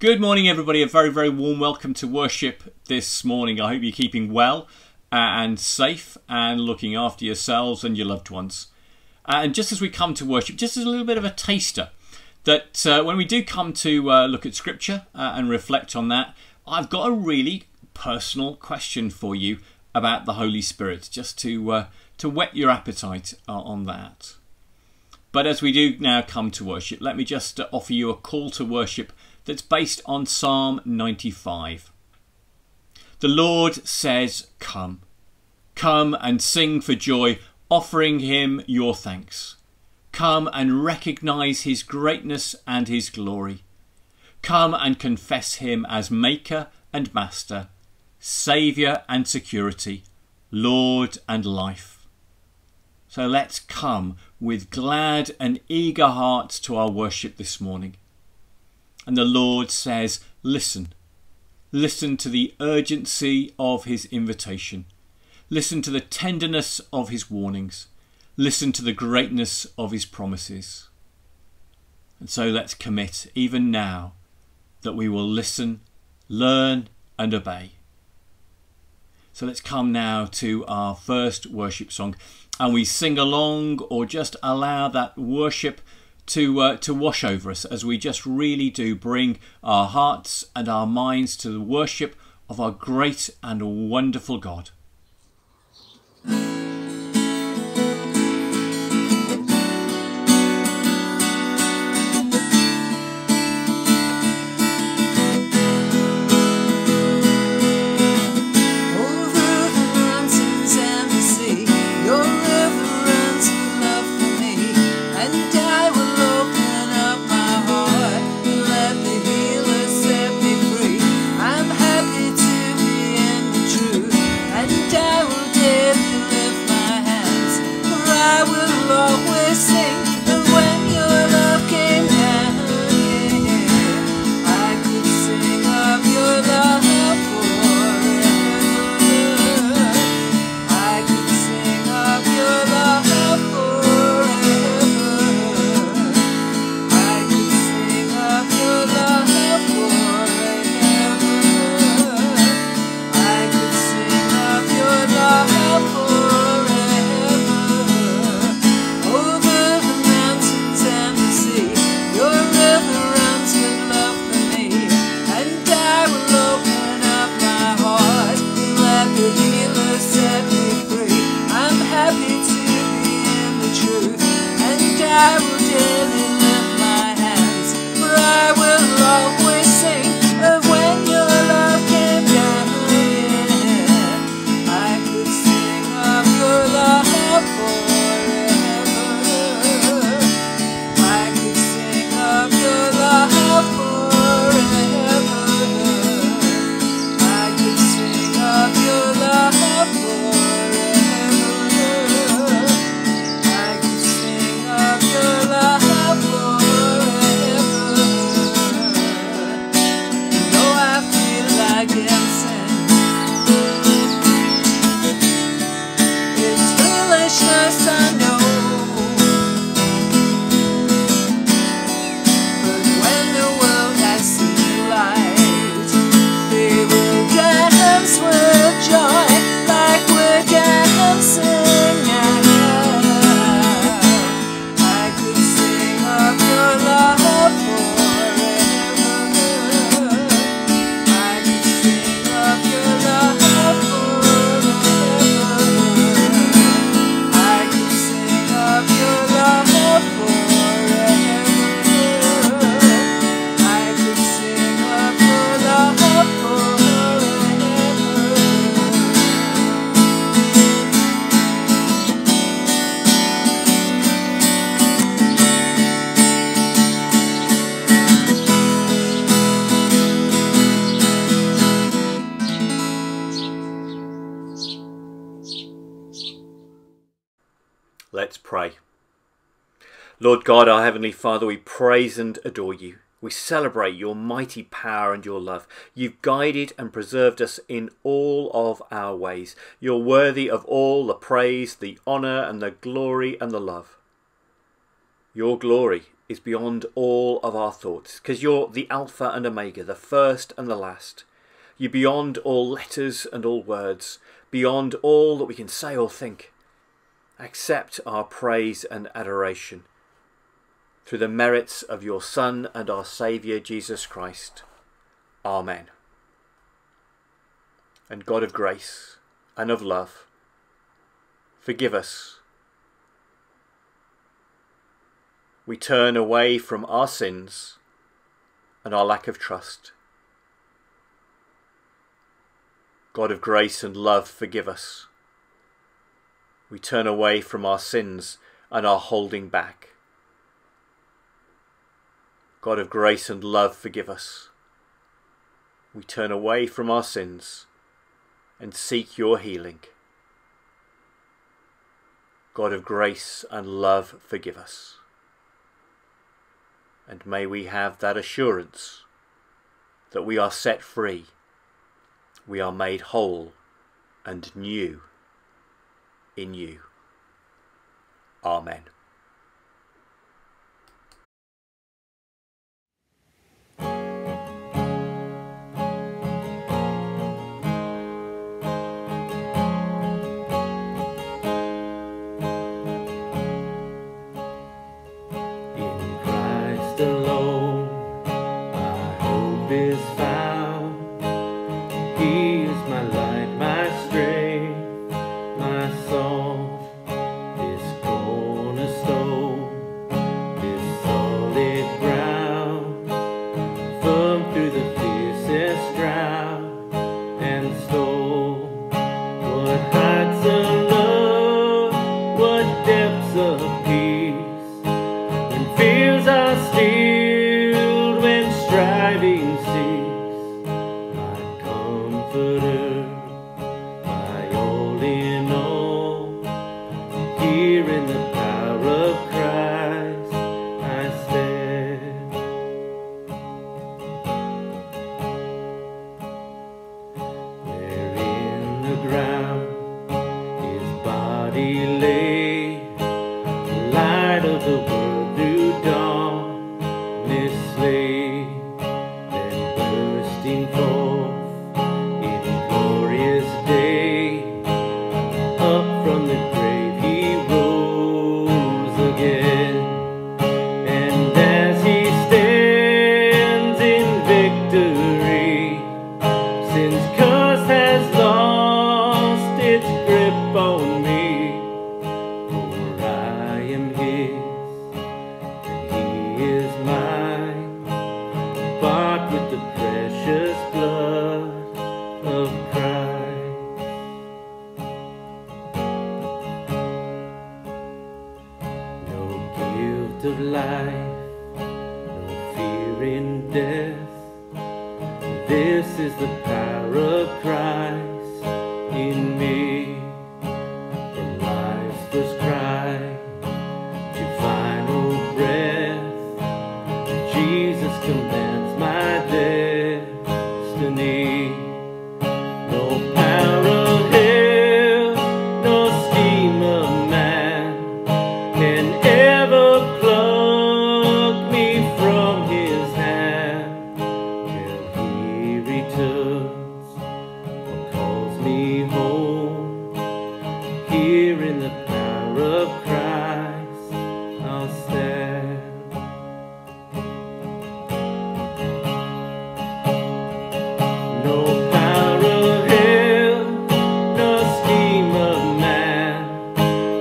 Good morning, everybody. A very, very warm welcome to worship this morning. I hope you're keeping well uh, and safe and looking after yourselves and your loved ones. Uh, and just as we come to worship, just as a little bit of a taster, that uh, when we do come to uh, look at Scripture uh, and reflect on that, I've got a really personal question for you about the Holy Spirit, just to uh, to whet your appetite on that. But as we do now come to worship, let me just offer you a call to worship that's based on Psalm 95. The Lord says, Come, come and sing for joy, offering him your thanks. Come and recognize his greatness and his glory. Come and confess him as Maker and Master, Saviour and security, Lord and life. So let's come with glad and eager hearts to our worship this morning. And the Lord says, Listen. Listen to the urgency of his invitation. Listen to the tenderness of his warnings. Listen to the greatness of his promises. And so let's commit, even now, that we will listen, learn, and obey. So let's come now to our first worship song and we sing along or just allow that worship to uh, to wash over us as we just really do bring our hearts and our minds to the worship of our great and wonderful God. Lord God, our Heavenly Father, we praise and adore you. We celebrate your mighty power and your love. You've guided and preserved us in all of our ways. You're worthy of all the praise, the honour, and the glory and the love. Your glory is beyond all of our thoughts because you're the Alpha and Omega, the first and the last. You're beyond all letters and all words, beyond all that we can say or think. Accept our praise and adoration through the merits of your Son and our Saviour Jesus Christ. Amen. And God of grace, and of love. Forgive us. We turn away from our sins and our lack of trust. God of grace and love, forgive us. We turn away from our sins and our holding back. God of grace and love, forgive us. We turn away from our sins and seek your healing. God of grace and love, forgive us. And may we have that assurance that we are set free, we are made whole and new in you. Amen.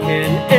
Can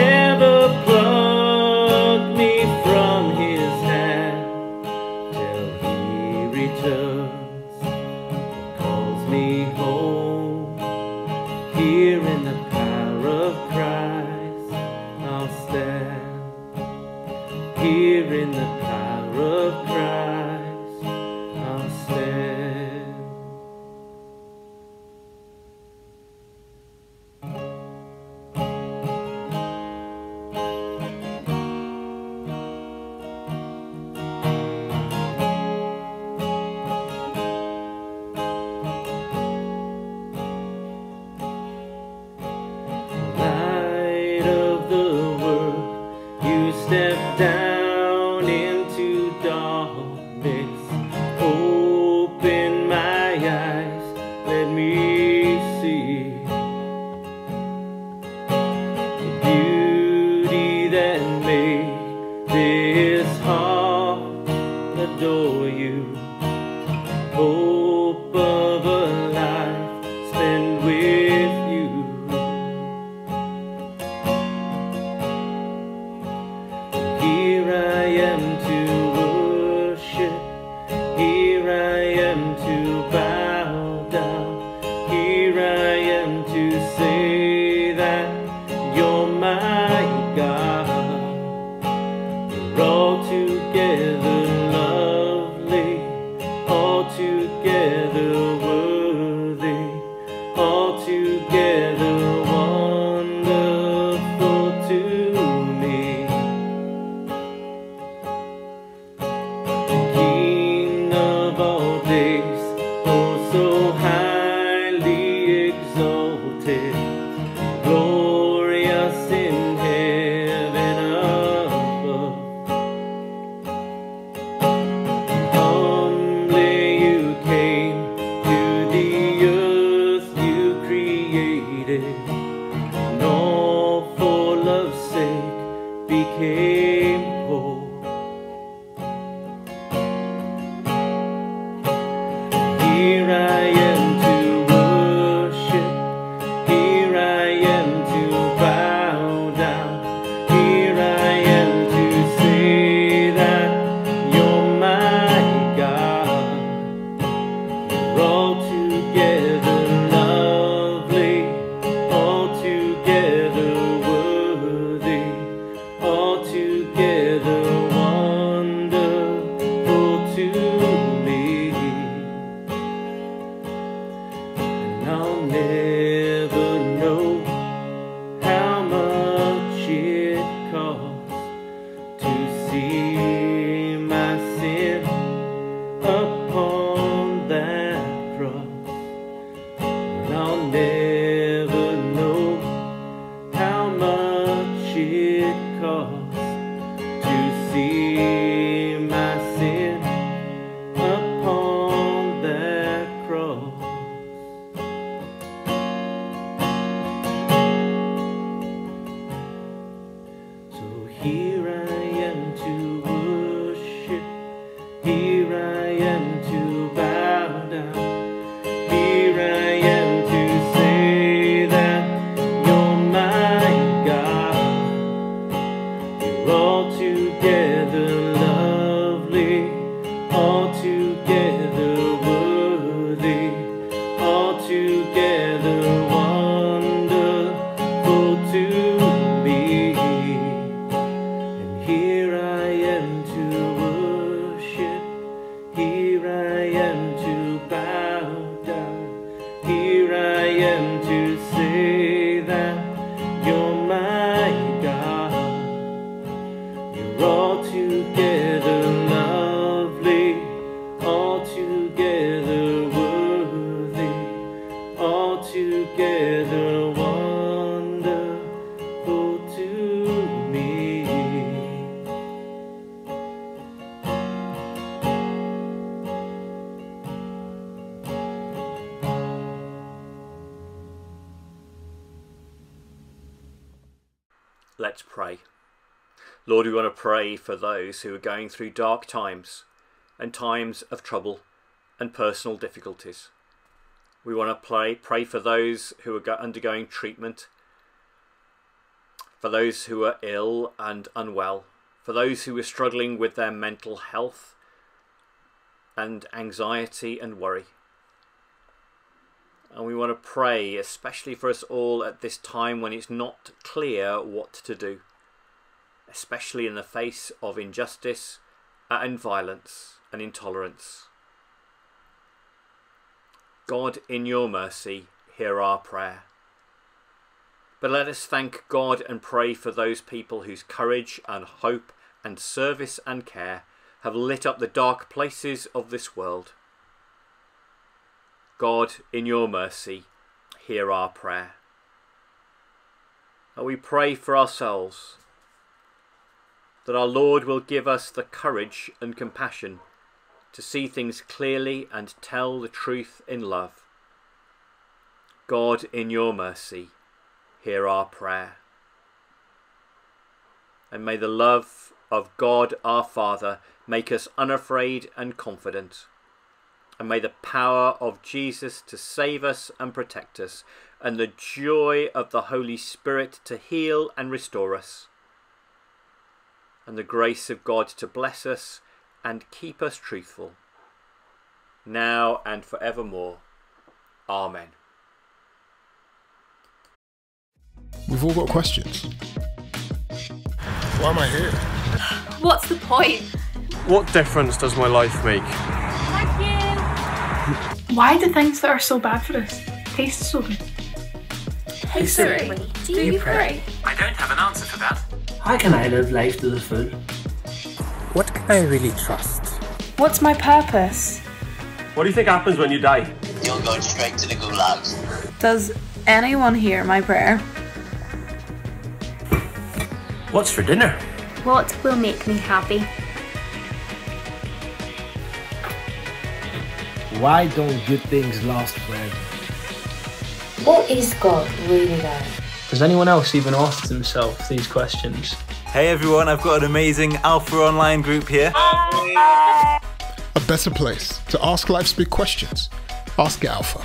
pray for those who are going through dark times and times of trouble and personal difficulties. We want to pray, pray for those who are undergoing treatment, for those who are ill and unwell, for those who are struggling with their mental health and anxiety and worry. And we want to pray, especially for us all at this time when it's not clear what to do, especially in the face of injustice and violence and intolerance. God, in your mercy, hear our prayer. But let us thank God and pray for those people whose courage and hope and service and care have lit up the dark places of this world. God, in your mercy, hear our prayer. And we pray for ourselves that our Lord will give us the courage and compassion to see things clearly and tell the truth in love. God, in your mercy, hear our prayer. And may the love of God our Father make us unafraid and confident. And may the power of Jesus to save us and protect us, and the joy of the Holy Spirit to heal and restore us, and the grace of God to bless us and keep us truthful, now and forevermore. Amen. We've all got questions. Why am I here? What's the point? What difference does my life make? Thank you. Why do things that are so bad for us taste so good? Hey Siri, do you pray? I don't have an answer for that. How can I live life to the full? What can I really trust? What's my purpose? What do you think happens when you die? You're going straight to the gulags. Does anyone hear my prayer? What's for dinner? What will make me happy? Why don't good things last forever? What is God really like? Has anyone else even asked themselves these questions? Hey everyone, I've got an amazing Alpha Online group here. A better place to ask life's big questions. Ask Alpha.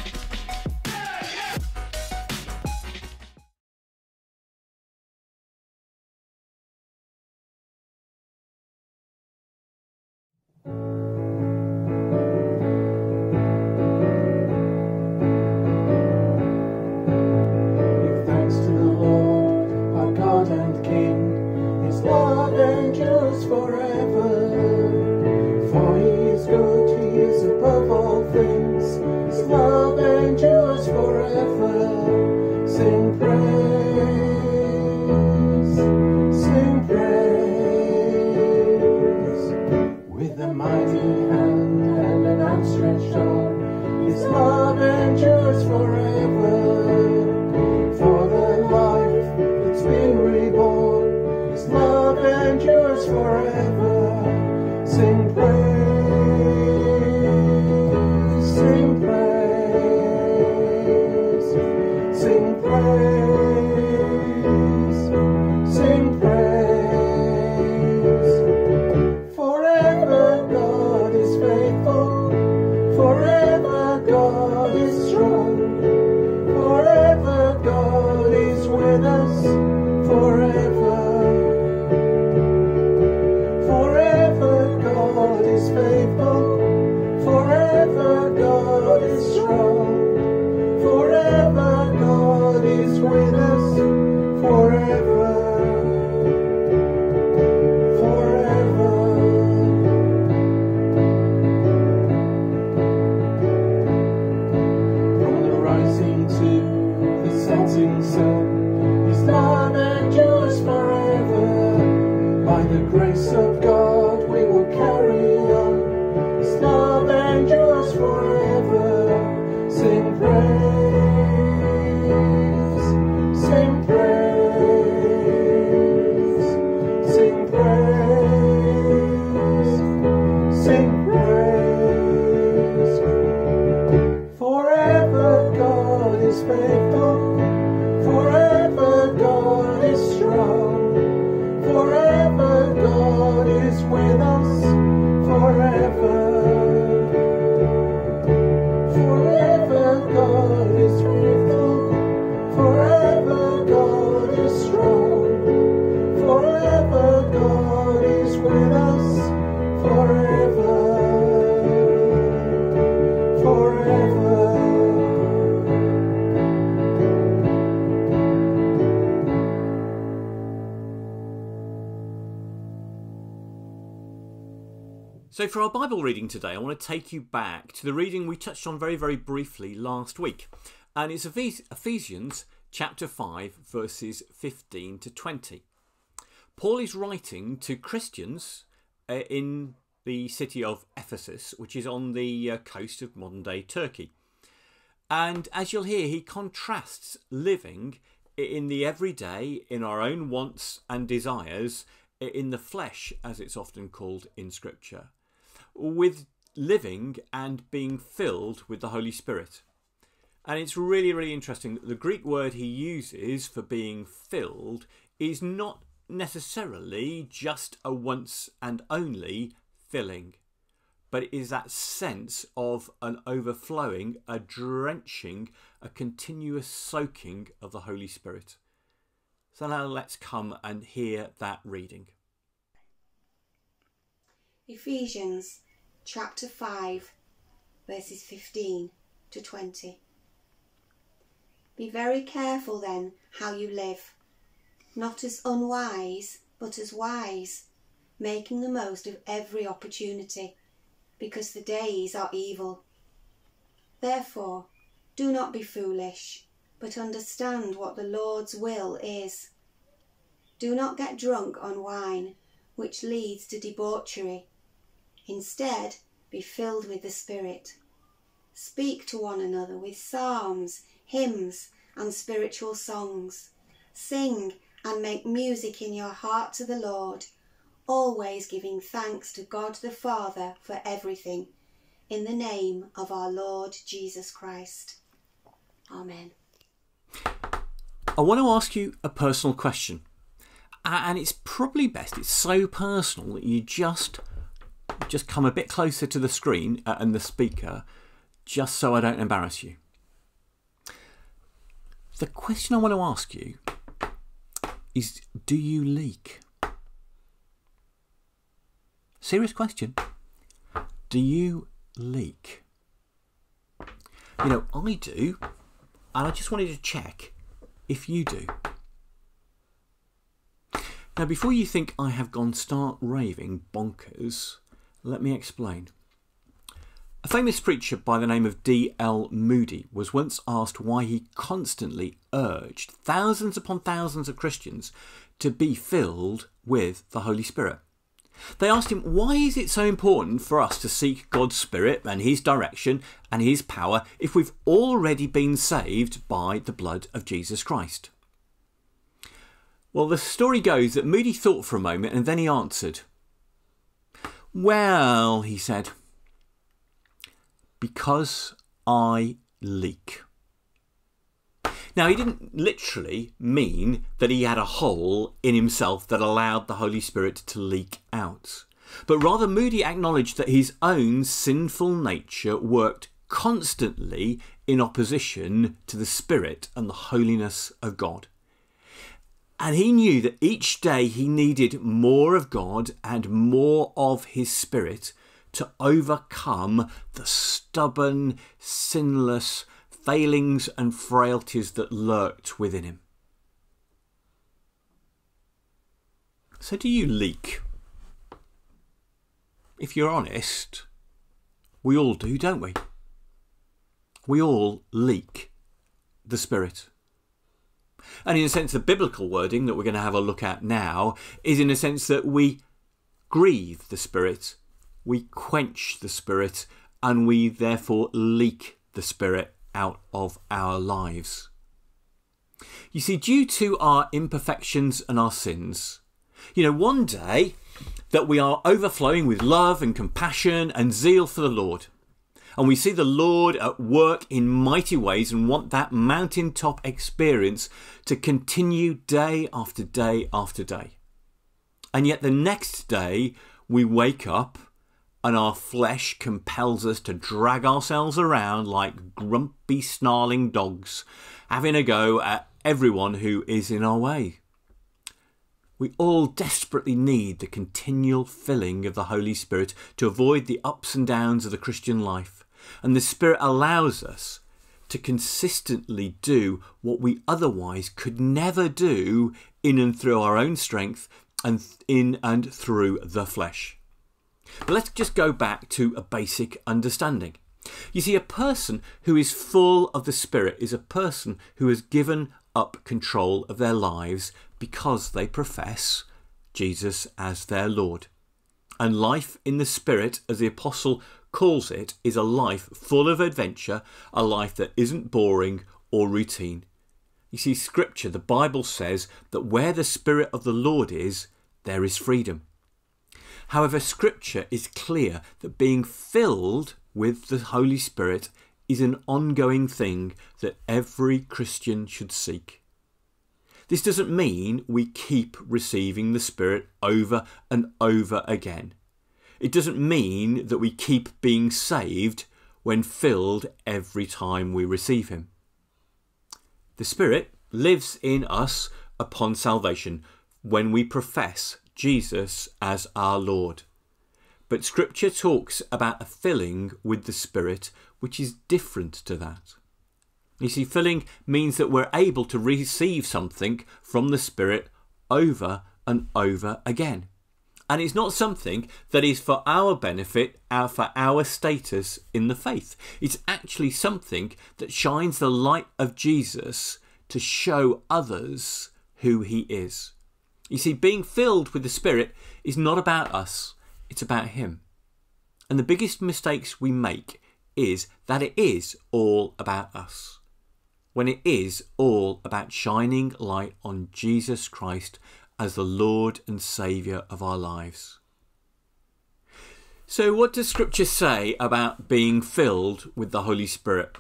So, for our Bible reading today, I want to take you back to the reading we touched on very, very briefly last week. And it's Ephesians chapter 5, verses 15 to 20. Paul is writing to Christians uh, in the city of Ephesus, which is on the uh, coast of modern day Turkey. And as you'll hear, he contrasts living in the everyday, in our own wants and desires, in the flesh, as it's often called in Scripture, with living and being filled with the Holy Spirit. And it's really, really interesting that the Greek word he uses for being filled is not necessarily just a once and only filling, but it is that sense of an overflowing, a drenching, a continuous soaking of the Holy Spirit. So now let's come and hear that reading. Ephesians chapter 5, verses 15 to 20. Be very careful then how you live, not as unwise, but as wise, making the most of every opportunity, because the days are evil. Therefore, do not be foolish, but understand what the Lord's will is. Do not get drunk on wine, which leads to debauchery. Instead, be filled with the Spirit. Speak to one another with psalms, hymns, and spiritual songs. Sing and make music in your heart to the Lord, always giving thanks to God the Father for everything, in the name of our Lord Jesus Christ. Amen. I want to ask you a personal question. And it's probably best, it's so personal that you just just come a bit closer to the screen uh, and the speaker just so I don't embarrass you. The question I want to ask you is do you leak? Serious question. Do you leak? You know, I do, and I just wanted to check if you do. Now, before you think I have gone start raving bonkers, let me explain. A famous preacher by the name of D.L. Moody was once asked why he constantly urged thousands upon thousands of Christians to be filled with the Holy Spirit. They asked him, why is it so important for us to seek God's Spirit and His direction and His power if we've already been saved by the blood of Jesus Christ? Well, the story goes that Moody thought for a moment and then he answered, Well, he said, because I leak. Now, he didn't literally mean that he had a hole in himself that allowed the Holy Spirit to leak out. But rather, Moody acknowledged that his own sinful nature worked constantly in opposition to the Spirit and the holiness of God. And he knew that each day he needed more of God and more of his Spirit to overcome the stubborn, sinless failings and frailties that lurked within him. So, do you leak? If you're honest, we all do, don't we? We all leak the Spirit. And in a sense, the biblical wording that we're going to have a look at now is in a sense that we grieve the Spirit, we quench the Spirit, and we therefore leak the Spirit out of our lives. You see, due to our imperfections and our sins, you know, one day that we are overflowing with love and compassion and zeal for the Lord. And we see the Lord at work in mighty ways and want that mountaintop experience to continue day after day after day. And yet the next day we wake up and our flesh compels us to drag ourselves around like grumpy, snarling dogs, having a go at everyone who is in our way. We all desperately need the continual filling of the Holy Spirit to avoid the ups and downs of the Christian life. And the Spirit allows us to consistently do what we otherwise could never do in and through our own strength and in and through the flesh. But let's just go back to a basic understanding. You see, a person who is full of the Spirit is a person who has given up control of their lives because they profess Jesus as their Lord. And life in the Spirit, as the Apostle calls it, is a life full of adventure, a life that isn't boring or routine. You see, Scripture, the Bible says that where the Spirit of the Lord is, there is freedom. However, Scripture is clear that being filled with the Holy Spirit is an ongoing thing that every Christian should seek. This doesn't mean we keep receiving the Spirit over and over again. It doesn't mean that we keep being saved when filled every time we receive Him. The Spirit lives in us upon salvation when we profess Jesus as our Lord. But Scripture talks about a filling with the Spirit which is different to that. You see, filling means that we're able to receive something from the Spirit over and over again. And it's not something that is for our benefit, our, for our status in the faith. It's actually something that shines the light of Jesus to show others who he is. You see, being filled with the Spirit is not about us, it's about him. And the biggest mistakes we make is that it is all about us. when it is all about shining light on Jesus Christ as the Lord and Saviour of our lives. So, what does Scripture say about being filled with the Holy Spirit?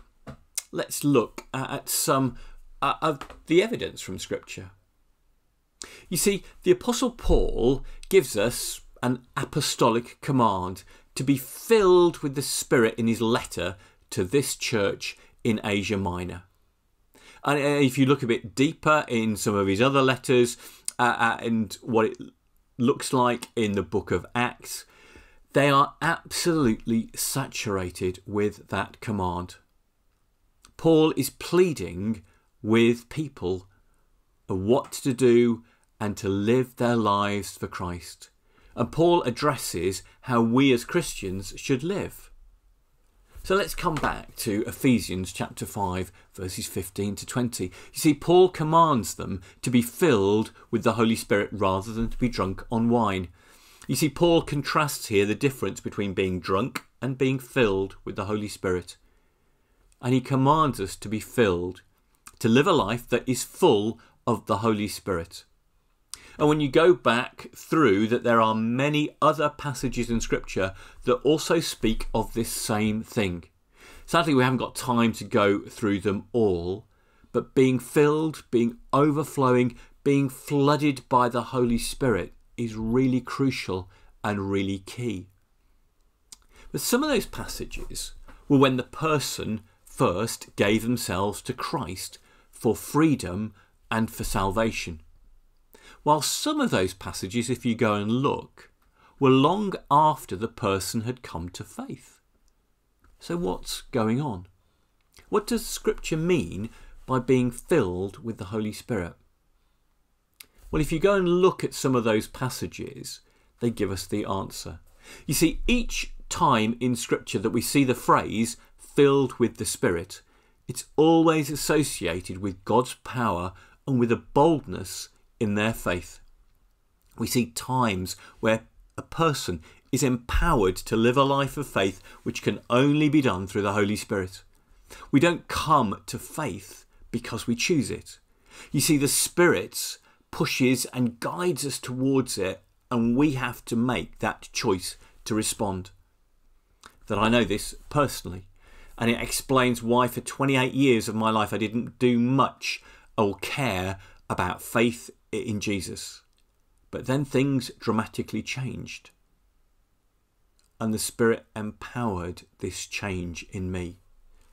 Let's look at some uh, of the evidence from Scripture. You see, the Apostle Paul gives us an apostolic command to be filled with the Spirit in his letter to this church in Asia Minor. And if you look a bit deeper in some of his other letters uh, uh, and what it looks like in the book of Acts, they are absolutely saturated with that command. Paul is pleading with people what to do and to live their lives for Christ. And Paul addresses how we as Christians should live. So let's come back to Ephesians chapter 5, verses 15 to 20. You see, Paul commands them to be filled with the Holy Spirit rather than to be drunk on wine. You see, Paul contrasts here the difference between being drunk and being filled with the Holy Spirit. And he commands us to be filled, to live a life that is full of the Holy Spirit. And when you go back through that there are many other passages in scripture that also speak of this same thing. Sadly, we haven't got time to go through them all, but being filled, being overflowing, being flooded by the Holy Spirit is really crucial and really key. But some of those passages were when the person first gave themselves to Christ for freedom and for salvation. While some of those passages, if you go and look, were long after the person had come to faith. So, what's going on? What does Scripture mean by being filled with the Holy Spirit? Well, if you go and look at some of those passages, they give us the answer. You see, each time in Scripture that we see the phrase filled with the Spirit, it's always associated with God's power and with a boldness in their faith. We see times where a person is empowered to live a life of faith which can only be done through the Holy Spirit. We don't come to faith because we choose it. You see, the Spirit pushes and guides us towards it, and we have to make that choice to respond. That I know this personally, and it explains why for 28 years of my life I didn't do much or care about faith in Jesus. But then things dramatically changed. And the Spirit empowered this change in me.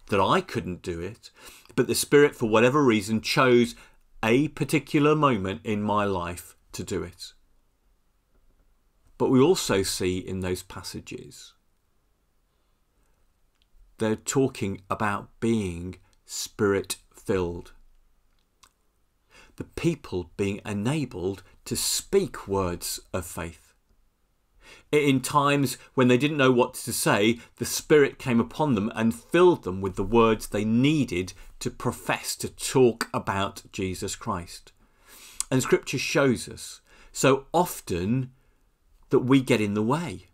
That I couldn't do it, but the Spirit, for whatever reason, chose a particular moment in my life to do it. But we also see in those passages, they're talking about being spirit filled the people being enabled to speak words of faith. In times when they didn't know what to say, the Spirit came upon them and filled them with the words they needed to profess, to talk about Jesus Christ. And Scripture shows us so often that we get in the way.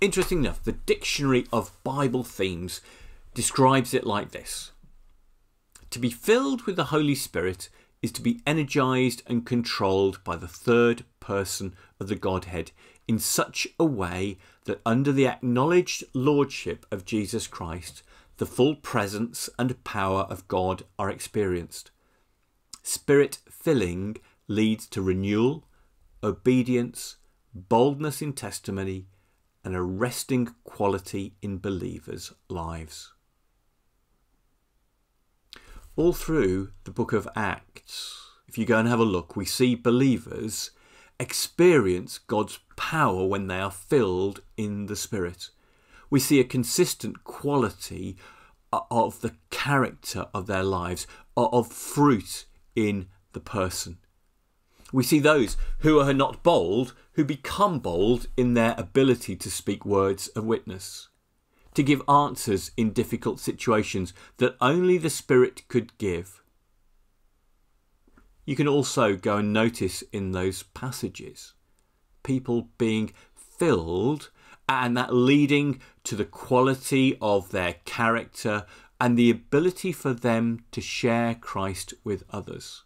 Interesting enough, the Dictionary of Bible Themes describes it like this To be filled with the Holy Spirit is to be energized and controlled by the third person of the Godhead in such a way that under the acknowledged lordship of Jesus Christ, the full presence and power of God are experienced. Spirit filling leads to renewal, obedience, boldness in testimony, and a resting quality in believers' lives all through the book of Acts, if you go and have a look, we see believers experience God's power when they are filled in the Spirit. We see a consistent quality of the character of their lives, of fruit in the person. We see those who are not bold who become bold in their ability to speak words of witness to give answers in difficult situations that only the Spirit could give. You can also go and notice in those passages people being filled and that leading to the quality of their character and the ability for them to share Christ with others.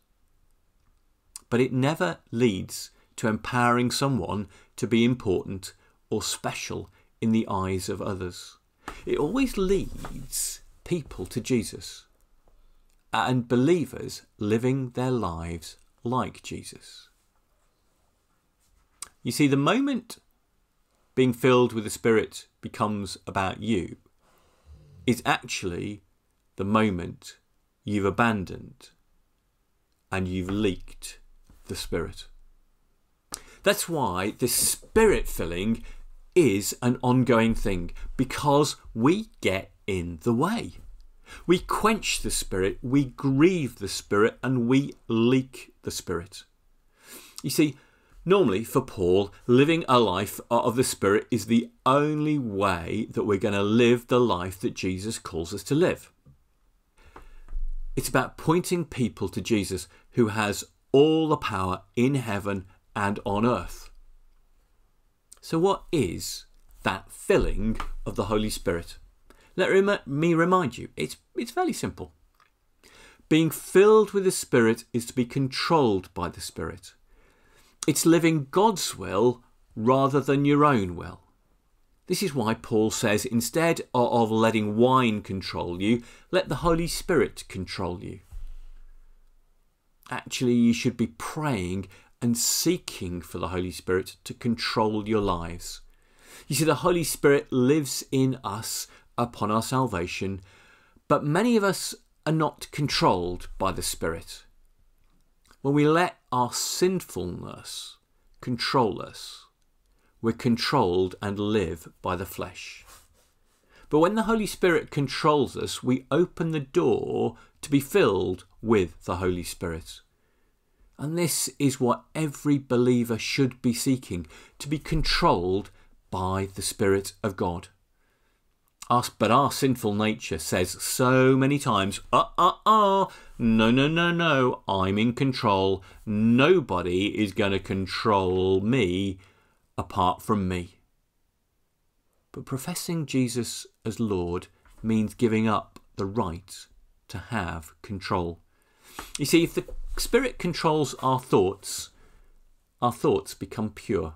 But it never leads to empowering someone to be important or special in the eyes of others. It always leads people to Jesus and believers living their lives like Jesus. You see, the moment being filled with the Spirit becomes about you is actually the moment you've abandoned and you've leaked the Spirit. That's why this Spirit filling is an ongoing thing because we get in the way. We quench the Spirit, we grieve the Spirit, and we leak the Spirit. You see, normally for Paul, living a life of the Spirit is the only way that we're going to live the life that Jesus calls us to live. It's about pointing people to Jesus who has all the power in heaven and on earth. So, what is that filling of the Holy Spirit? Let me remind you, it's, it's fairly simple. Being filled with the Spirit is to be controlled by the Spirit. It's living God's will rather than your own will. This is why Paul says instead of letting wine control you, let the Holy Spirit control you. Actually, you should be praying and seeking for the Holy Spirit to control your lives. You see, the Holy Spirit lives in us upon our salvation, but many of us are not controlled by the Spirit. When we let our sinfulness control us, we're controlled and live by the flesh. But when the Holy Spirit controls us, we open the door to be filled with the Holy Spirit. And this is what every believer should be seeking to be controlled by the Spirit of God. Us, but our sinful nature says so many times, uh uh uh, no, no, no, no, I'm in control. Nobody is going to control me apart from me. But professing Jesus as Lord means giving up the right to have control. You see, if the Spirit controls our thoughts, our thoughts become pure.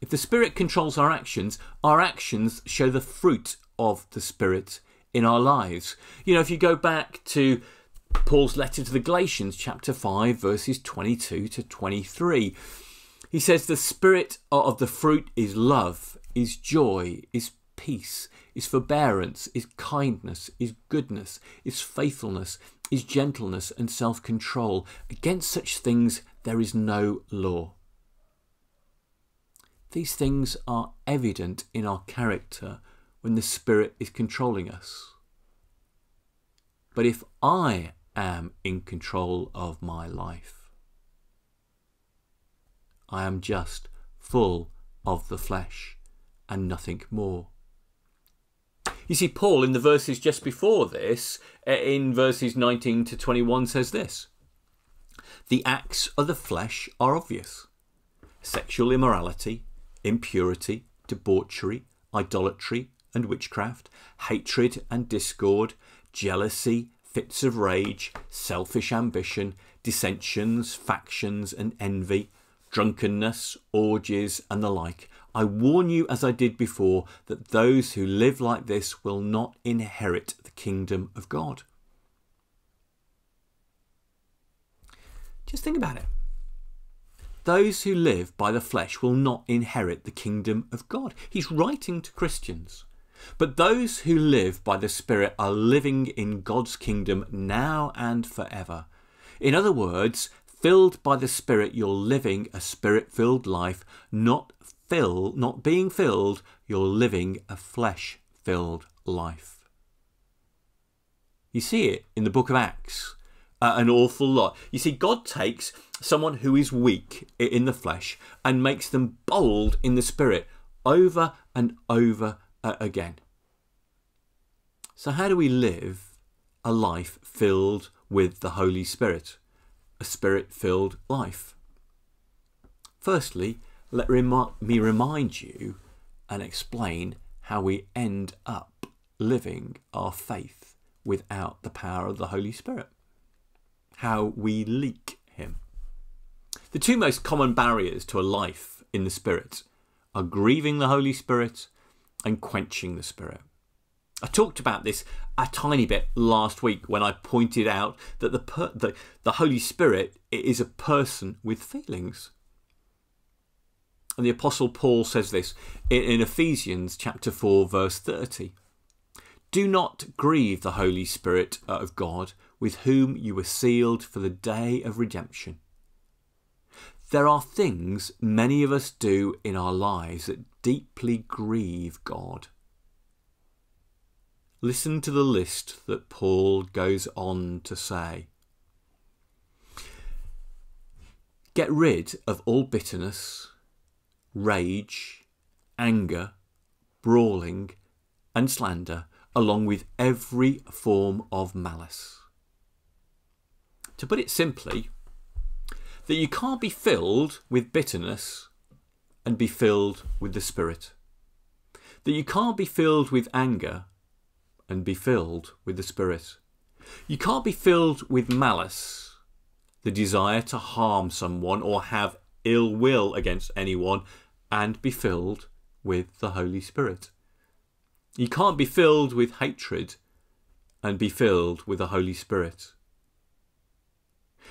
If the Spirit controls our actions, our actions show the fruit of the Spirit in our lives. You know, if you go back to Paul's letter to the Galatians, chapter 5, verses 22 to 23, he says, The Spirit of the fruit is love, is joy, is peace, is forbearance, is kindness, is goodness, is faithfulness, is gentleness and self control. Against such things there is no law. These things are evident in our character when the Spirit is controlling us. But if I am in control of my life, I am just full of the flesh and nothing more. You see, Paul in the verses just before this, uh, in verses 19 to 21, says this The acts of the flesh are obvious sexual immorality, impurity, debauchery, idolatry and witchcraft, hatred and discord, jealousy, fits of rage, selfish ambition, dissensions, factions and envy, drunkenness, orgies, and the like. I warn you, as I did before, that those who live like this will not inherit the kingdom of God. Just think about it. Those who live by the flesh will not inherit the kingdom of God. He's writing to Christians. But those who live by the Spirit are living in God's kingdom now and forever. In other words, filled by the Spirit, you're living a spirit filled life, not fill, not being filled, you're living a flesh filled life. You see it in the book of Acts uh, an awful lot. You see, God takes someone who is weak in the flesh and makes them bold in the spirit over and over uh, again. So, how do we live a life filled with the Holy Spirit? A spirit filled life. Firstly, let remi- me remind you and explain how we end up living our faith without the power of the Holy Spirit. How we leak Him. The two most common barriers to a life in the Spirit are grieving the Holy Spirit and quenching the Spirit. I talked about this a tiny bit last week when I pointed out that the, the, the Holy Spirit is a person with feelings. And the Apostle Paul says this in, Ephesians chapter 4, verse 30. Do not grieve the Holy Spirit of God, with whom you were sealed for the day of redemption. There are things many of us do in our lives that deeply grieve God. Listen to the list that Paul goes on to say. Get rid of all bitterness, rage, anger, brawling, and slander, along with every form of malice. To put it simply, that you can't be filled with bitterness and be filled with the Spirit. That you can't be filled with anger and be filled with the Spirit. You can't be filled with malice, the desire to harm someone or have ill will against anyone, and be filled with the Holy Spirit. You can't be filled with hatred and be filled with the Holy Spirit.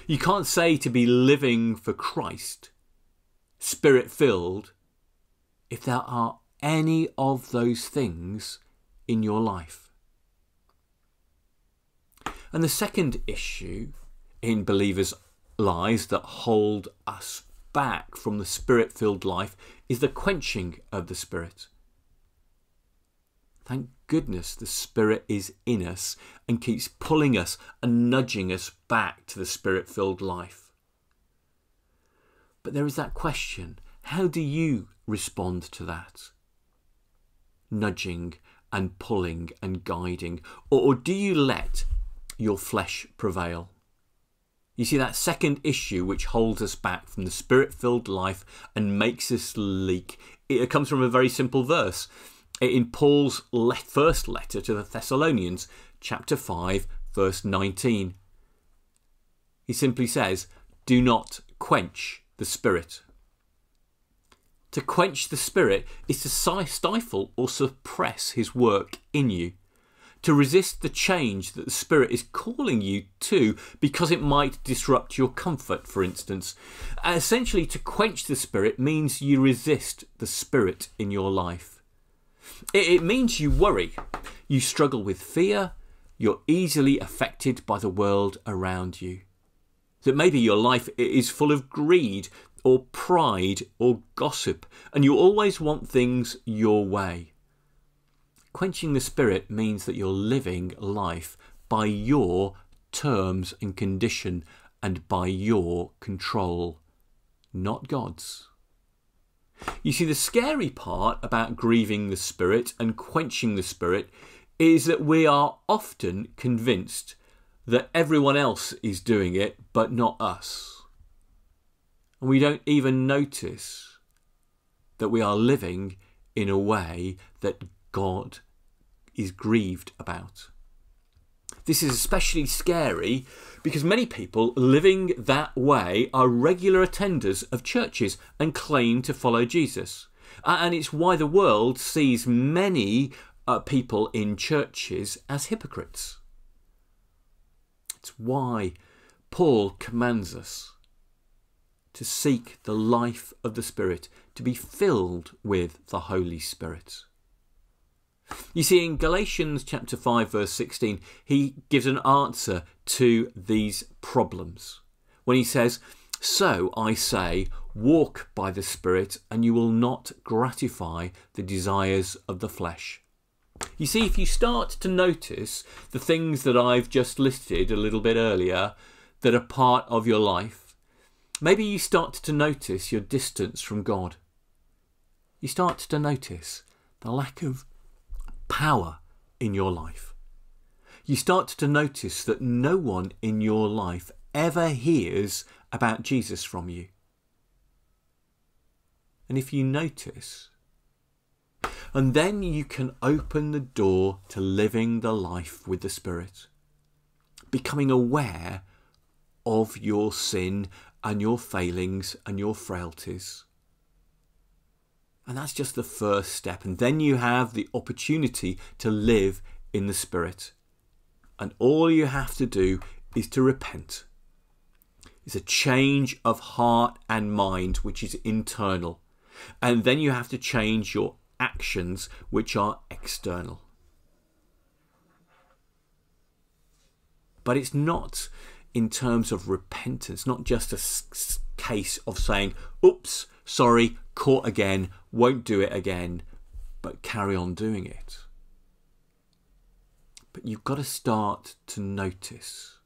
You can't say to be living for Christ, spirit filled, if there are any of those things in your life. And the second issue in believers' lives that hold us back from the spirit filled life is the quenching of the Spirit. Thank goodness the Spirit is in us and keeps pulling us and nudging us back to the Spirit filled life. But there is that question how do you respond to that? Nudging and pulling and guiding, or, or do you let your flesh prevail? You see, that second issue which holds us back from the spirit filled life and makes us leak, it comes from a very simple verse in Paul's le- first letter to the Thessalonians, chapter 5, verse 19. He simply says, Do not quench the spirit. To quench the spirit is to stifle or suppress his work in you. To resist the change that the Spirit is calling you to because it might disrupt your comfort, for instance. Uh, essentially, to quench the Spirit means you resist the Spirit in your life. It, means you worry, you struggle with fear, you're easily affected by the world around you. That maybe your life is full of greed or pride or gossip, and you always want things your way. Quenching the spirit means that you're living life by your terms and condition and by your control, not God's. You see, the scary part about grieving the Spirit and quenching the Spirit is that we are often convinced that everyone else is doing it, but not us. And we don't even notice that we are living in a way that God is grieved about. This is especially scary because many people living that way are regular attenders of churches and claim to follow Jesus. And it's why the world sees many uh, people in churches as hypocrites. It's why Paul commands us to seek the life of the Spirit, to be filled with the Holy Spirit. You see, in Galatians chapter 5, verse 16, he gives an answer to these problems when he says, So I say, walk by the Spirit, and you will not gratify the desires of the flesh. You see, if you start to notice the things that I've just listed a little bit earlier that are part of your life, maybe you start to notice your distance from God. You start to notice the lack of power in your life. You start to notice that no one in your life ever hears about Jesus from you. And if you notice, and then you can open the door to living the life with the Spirit. becoming aware of your sin and your failings and your frailties. And that's just the first step. And then you have the opportunity to live in the Spirit. And all you have to do is to repent. It's a change of heart and mind, which is internal. And then you have to change your actions, which are external. But it's not in terms of repentance, not just a case of saying, oops, sorry, caught again, won't do it again, but carry on doing it. But you've got to start to notice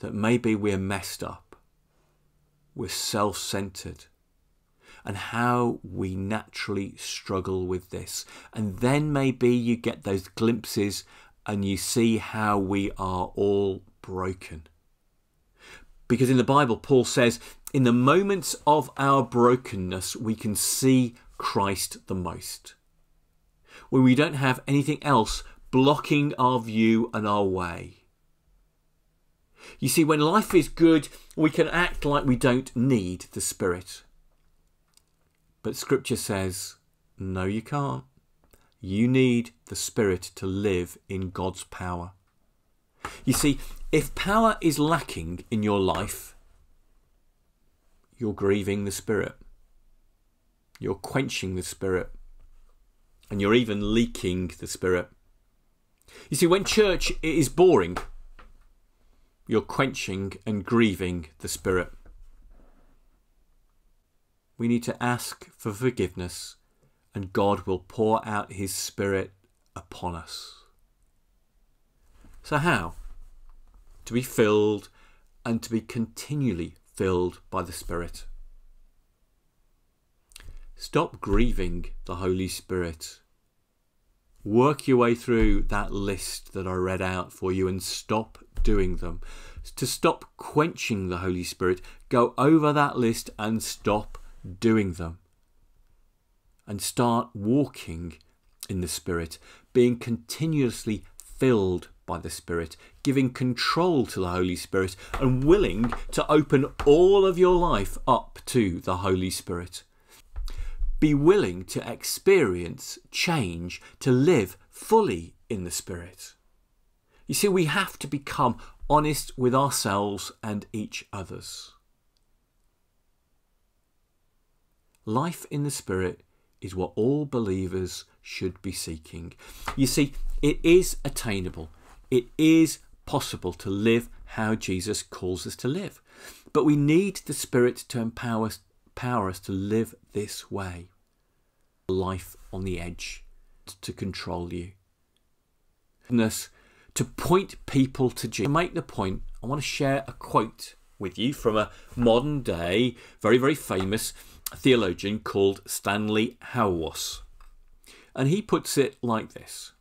that maybe we're messed up, we're self centered, and how we naturally struggle with this. And then maybe you get those glimpses and you see how we are all broken. Because in the Bible, Paul says, in the moments of our brokenness, we can see Christ the most. When we don't have anything else blocking our view and our way. You see, when life is good, we can act like we don't need the Spirit. But Scripture says, no, you can't. You need the Spirit to live in God's power. You see, if power is lacking in your life, you're grieving the Spirit. You're quenching the Spirit. And you're even leaking the Spirit. You see, when church is boring, you're quenching and grieving the Spirit. We need to ask for forgiveness, and God will pour out His Spirit upon us. So, how? To be filled and to be continually filled by the Spirit. Stop grieving the Holy Spirit. Work your way through that list that I read out for you and stop doing them. To stop quenching the Holy Spirit, go over that list and stop doing them. And start walking in the Spirit, being continuously filled by the Spirit, giving control to the Holy Spirit, and willing to open all of your life up to the Holy Spirit. Be willing to experience change, to live fully in the Spirit. You see, we have to become honest with ourselves and each others. Life in the Spirit is what all believers should be seeking. You see, it is attainable, it is possible to live how Jesus calls us to live. But we need the Spirit to empower us, empower us to live this way. Life on the edge to control you. To point people to Jesus. To make the point, I want to share a quote with you from a modern day, very, very famous theologian called Stanley Hauerwas. And he puts it like this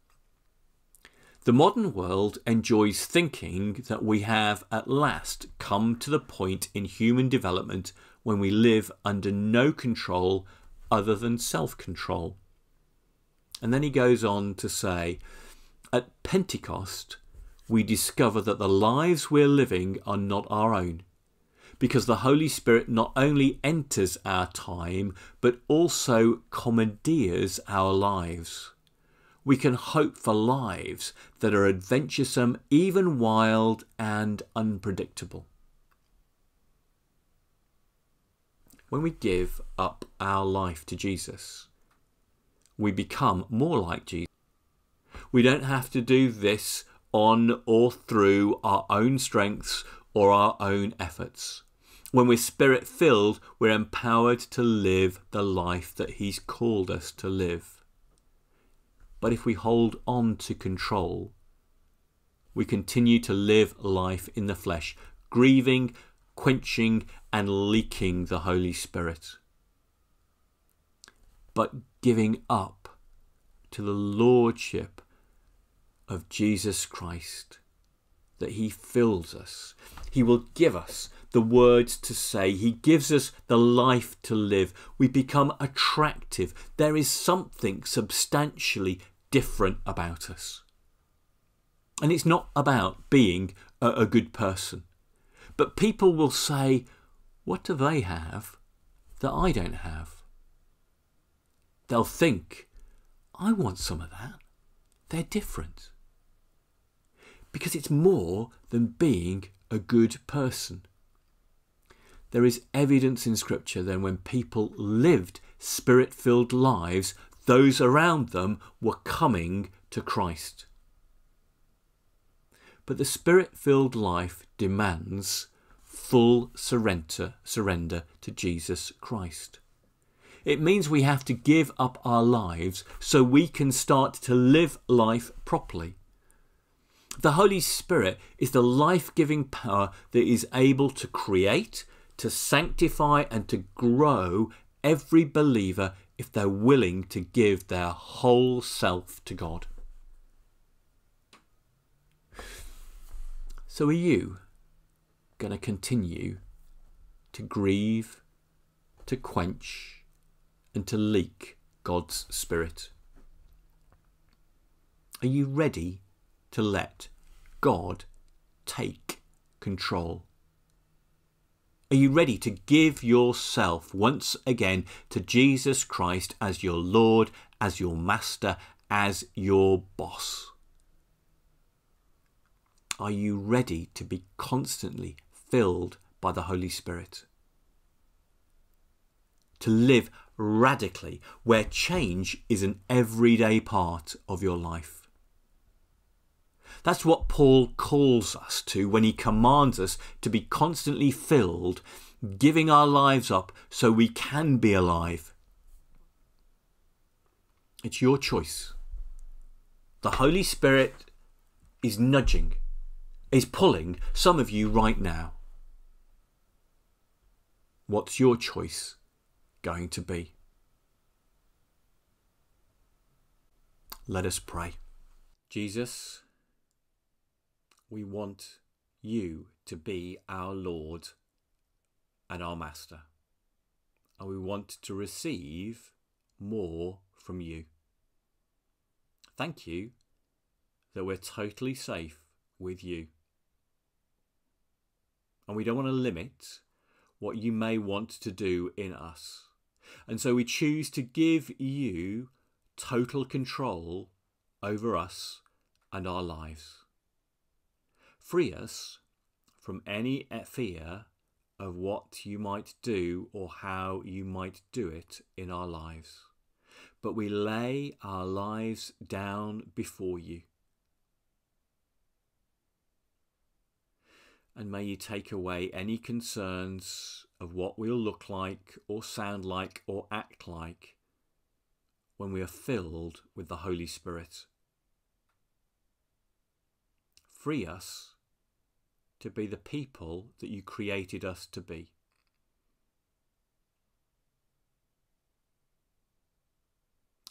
The modern world enjoys thinking that we have at last come to the point in human development when we live under no control other than self control. And then he goes on to say, At Pentecost, we discover that the lives we're living are not our own because the Holy Spirit not only enters our time, but also commandeers our lives. We can hope for lives that are adventuresome, even wild and unpredictable. When we give up our life to Jesus, we become more like Jesus. We don't have to do this on or through our own strengths or our own efforts. When we're spirit filled, we're empowered to live the life that He's called us to live. But if we hold on to control, we continue to live life in the flesh, grieving, quenching, and leaking the Holy Spirit. But giving up to the Lordship of Jesus Christ, that He fills us. He will give us the words to say. He gives us the life to live. We become attractive. There is something substantially different about us. And it's not about being a, a good person. But people will say, What do they have that I don't have? They'll think, I want some of that. They're different. Because it's more than being a good person. There is evidence in Scripture that when people lived spirit filled lives, those around them were coming to Christ. But the spirit filled life demands full surrender, surrender to Jesus Christ. It means we have to give up our lives so we can start to live life properly. The Holy Spirit is the life giving power that is able to create, to sanctify, and to grow every believer if they're willing to give their whole self to God. So, are you going to continue to grieve, to quench, and to leak God's Spirit? Are you ready to let God take control? Are you ready to give yourself once again to Jesus Christ as your Lord, as your Master, as your boss? Are you ready to be constantly filled by the Holy Spirit? To live radically where change is an everyday part of your life. That's what Paul calls us to when he commands us to be constantly filled, giving our lives up so we can be alive. It's your choice. The Holy Spirit is nudging, is pulling some of you right now. What's your choice going to be? Let us pray. Jesus, we want you to be our Lord and our Master. And we want to receive more from you. Thank you that we're totally safe with you. And we don't want to limit what you may want to do in us. And so we choose to give you total control over us and our lives. Free us from any fear of what you might do or how you might do it in our lives. But we lay our lives down before you. And may you take away any concerns of what we'll look like or sound like or act like when we are filled with the Holy Spirit. Free us to be the people that you created us to be.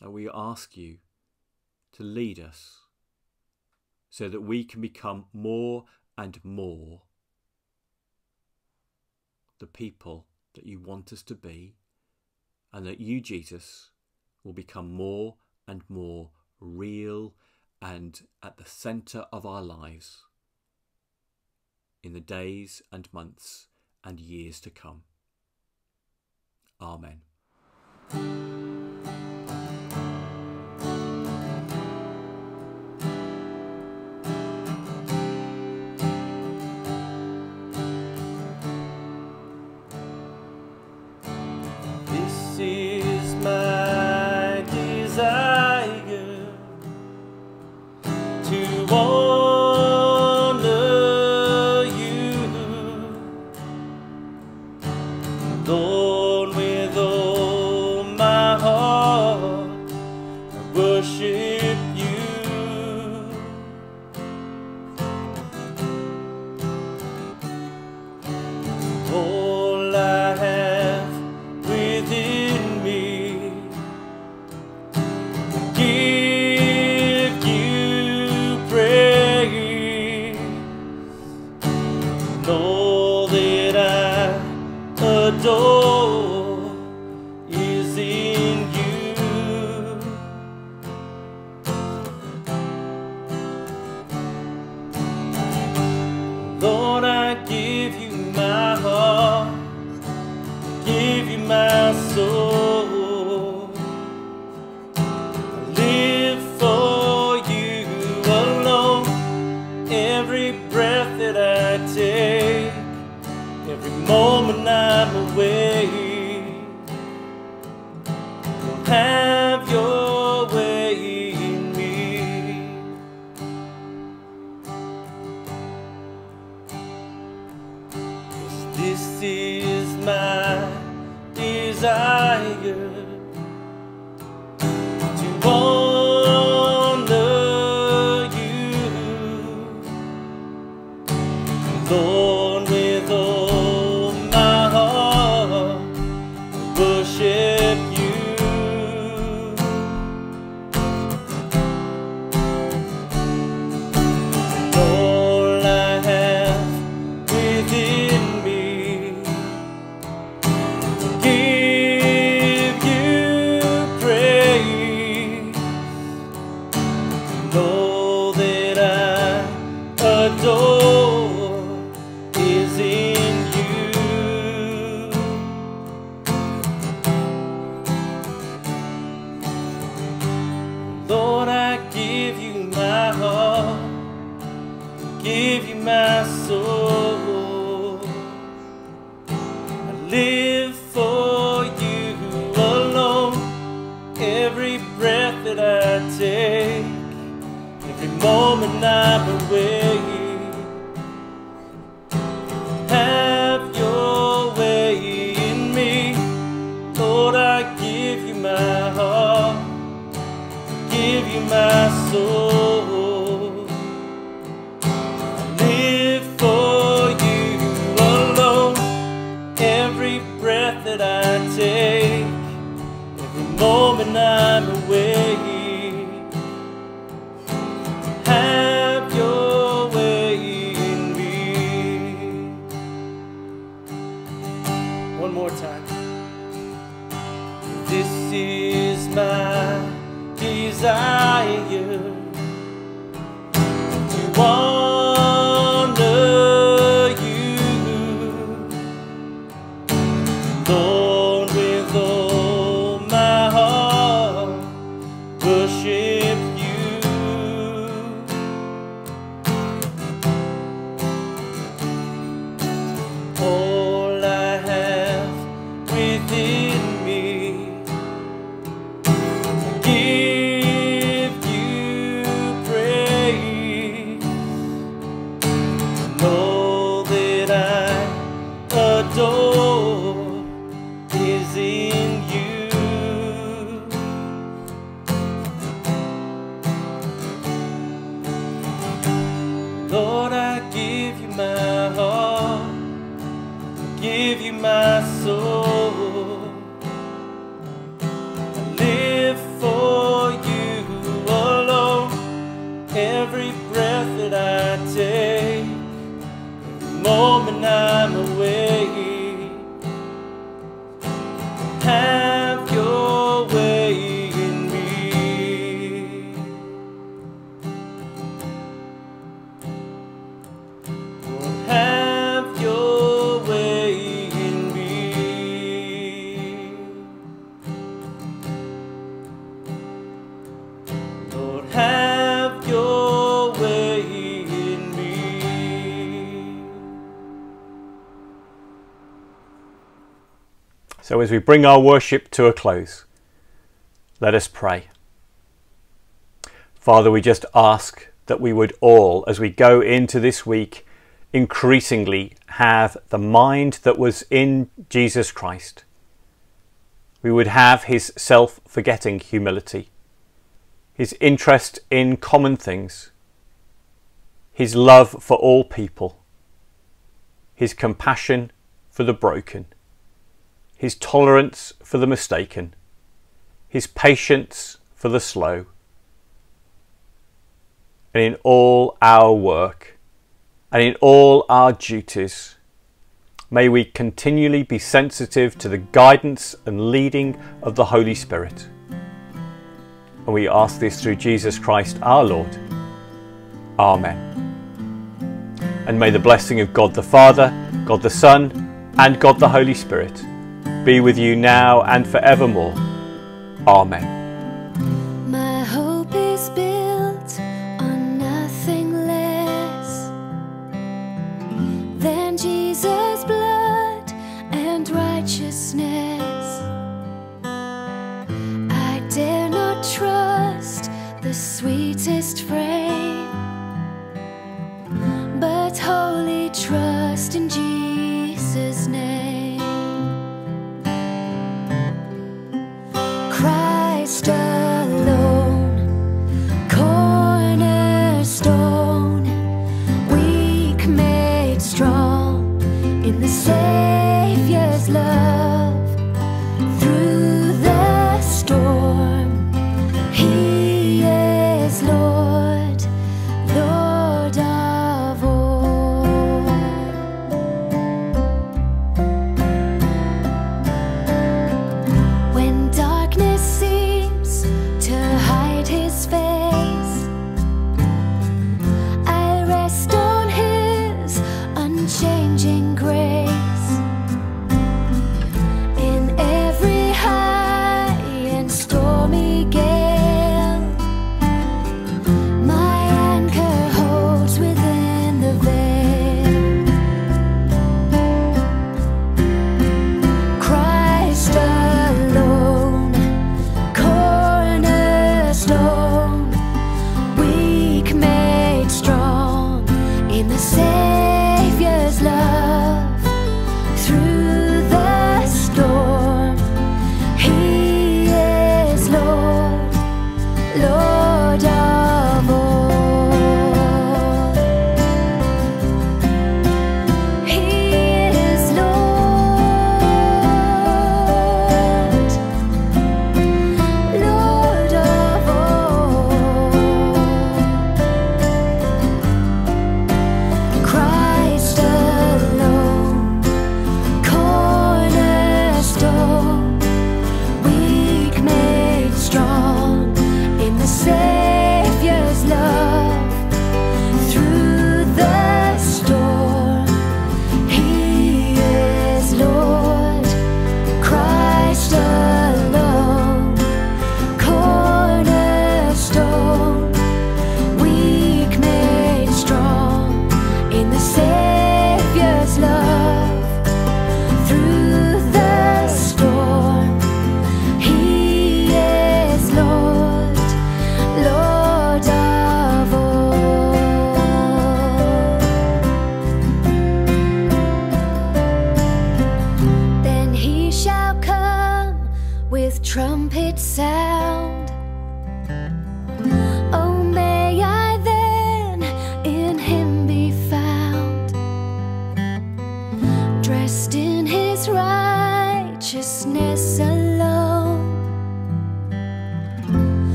And we ask you to lead us so that we can become more and more the people that you want us to be, and that you, Jesus, will become more and more real and at the centre of our lives in the days and months and years to come. Amen. As we bring our worship to a close, let us pray. Father, we just ask that we would all, as we go into this week, increasingly have the mind that was in Jesus Christ. We would have his self forgetting humility, his interest in common things, his love for all people, his compassion for the broken, his tolerance for the mistaken, his patience for the slow. And in all our work and in all our duties, may we continually be sensitive to the guidance and leading of the Holy Spirit. And we ask this through Jesus Christ our Lord. Amen. And may the blessing of God the Father, God the Son, and God the Holy Spirit be with you now and forevermore. Amen.